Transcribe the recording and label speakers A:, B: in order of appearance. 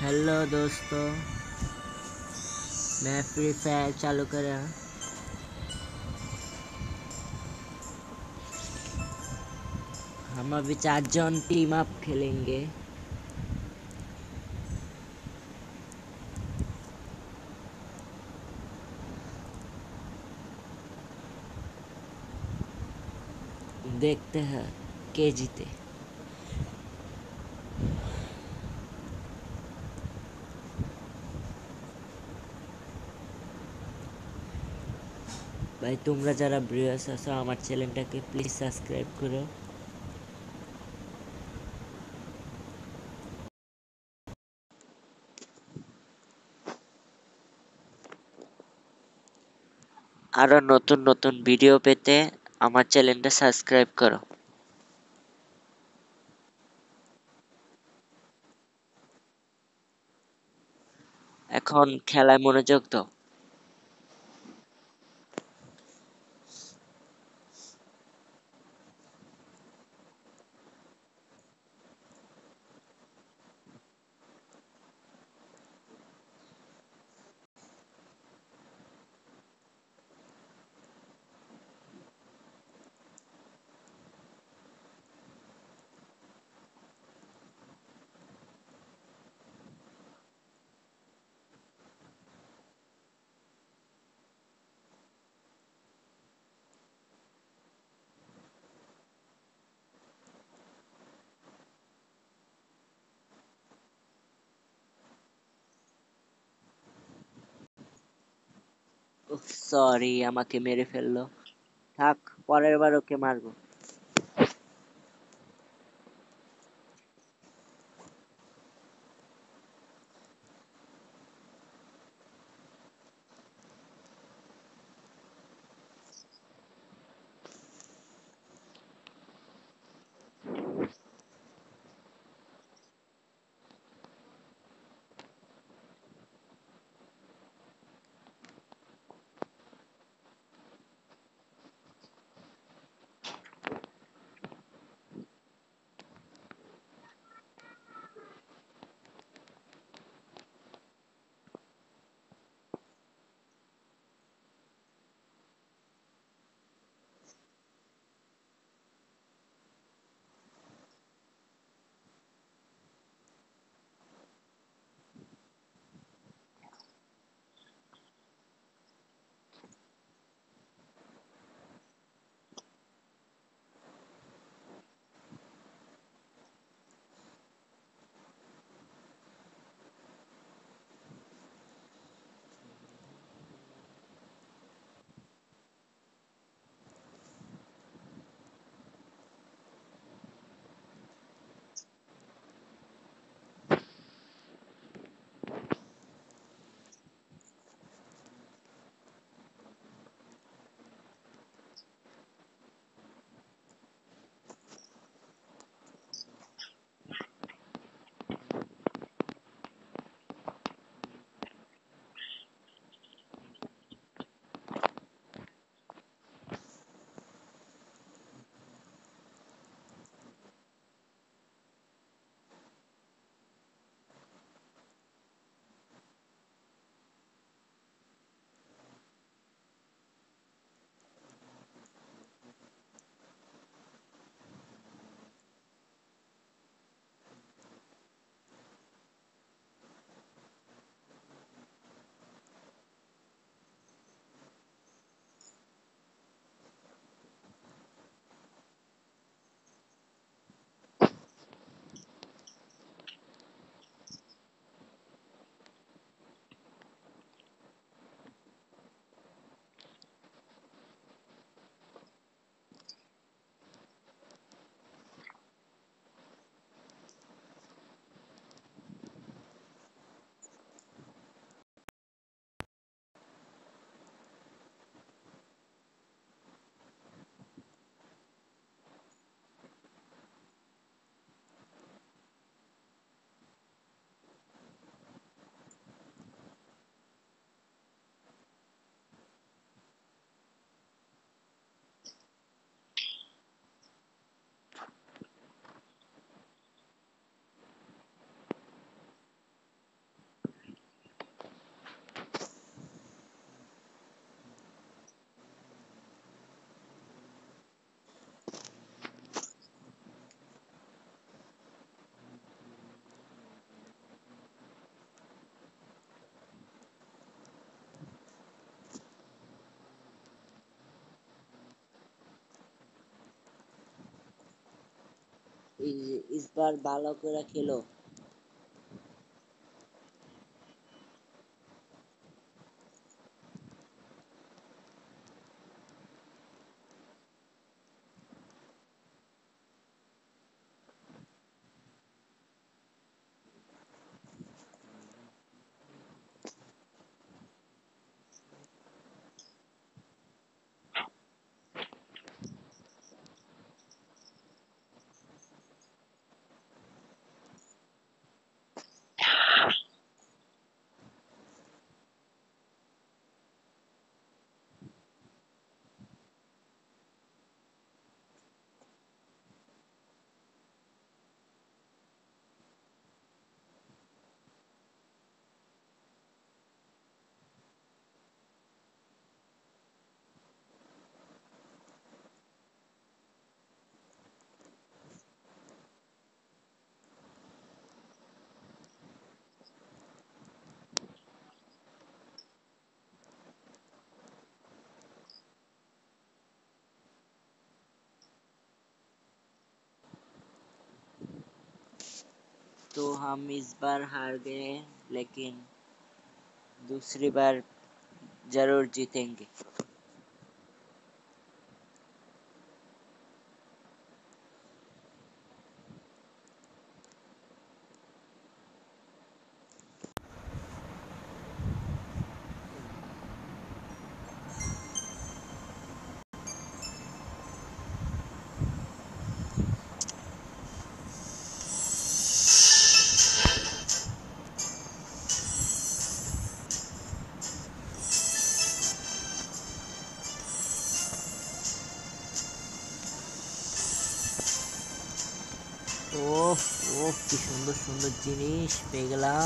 A: Hello दोस्तों, मैं free fire चालू करा हम अभी चार जन टीम अप खेलेंगे। देखते हैं, के जीते। ভাই, তোমরা যারা ব্রিয়াস আছো, আমার চ্যানেলটাকে প্লিজ সাবস্ক্রাইব করো। আরও নতুন নতুন ভিডিও পেতে আমার চ্যানেলটা সাবস্ক্রাইব করো। এখন খেলায় মনোযোগ দাও। সরি আমাকে মেরে ফেলল। থাক পরের বার ওকে মারবো। ইসবার ভালো করে খেলো। तो हम इस बार हार गए लेकिन दूसरी बार ज़रूर जीतेंगे।
B: ও ওফ কি সুন্দর সুন্দর জিনিস পেয়ে গেলাম।